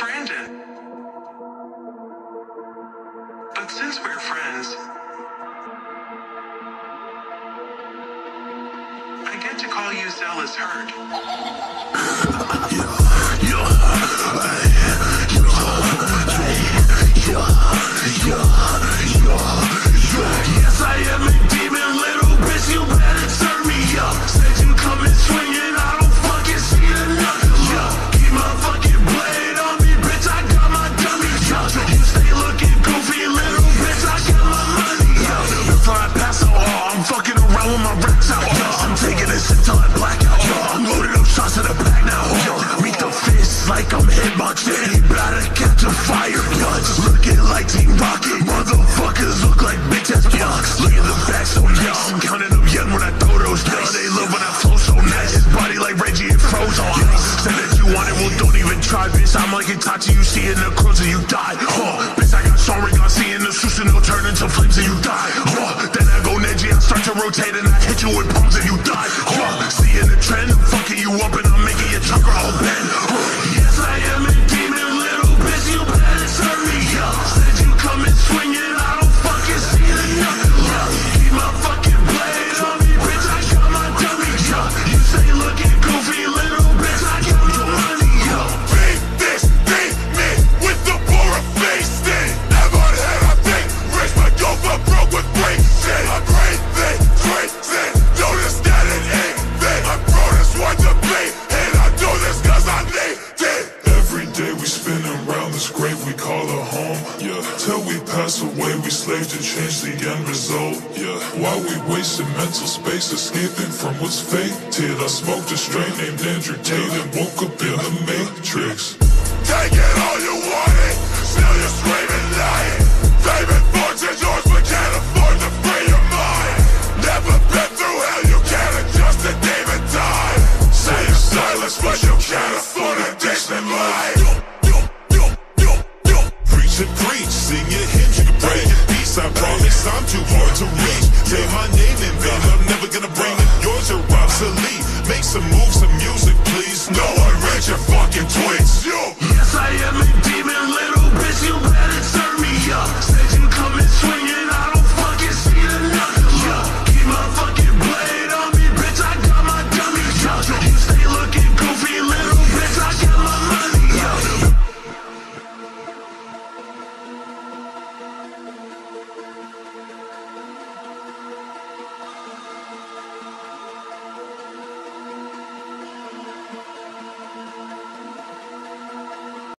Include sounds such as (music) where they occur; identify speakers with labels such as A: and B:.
A: Brandon. But since we're friends, I get to call you Xelishurt. (laughs)
B: Yes, with my racks out. Yo, I'm taking this till I black out. Yo, I'm loaded up shots in the back now. Yo, meet the fist like I'm hitboxing. He better catch a fire. Guns looking like Team Rocket. Motherfuckers look like bitch ass blocks. Look at the back so nice. I'm counting them young when I throw those dice. They love when I flow so nice. His body like Reggie and froze on ice. Said that you want it, well don't even try, bitch. I'm like Itachi, you see in the crows and you die. Huh, bitch, I got Ring, I see in the sushi, no turn into flames and you die. Huh, And I hit you with palms and you die. Huh, see in the trend, fucking you up and I'm making your chakra all
C: grave we call a home. Yeah. Till we pass away, we slave to change the end result. Yeah. While we wasted mental space, escaping from what's fated. I smoked a strain named Andrew Tate and woke up in the Matrix.
D: Take it all you I'm too hard to reach. Say my name in vain, I'm never gonna bring
C: it. Yours are obsolete. Make some moves, some music, please. No, I read your fucking tweets. Yo. Yes, I am a demon, little.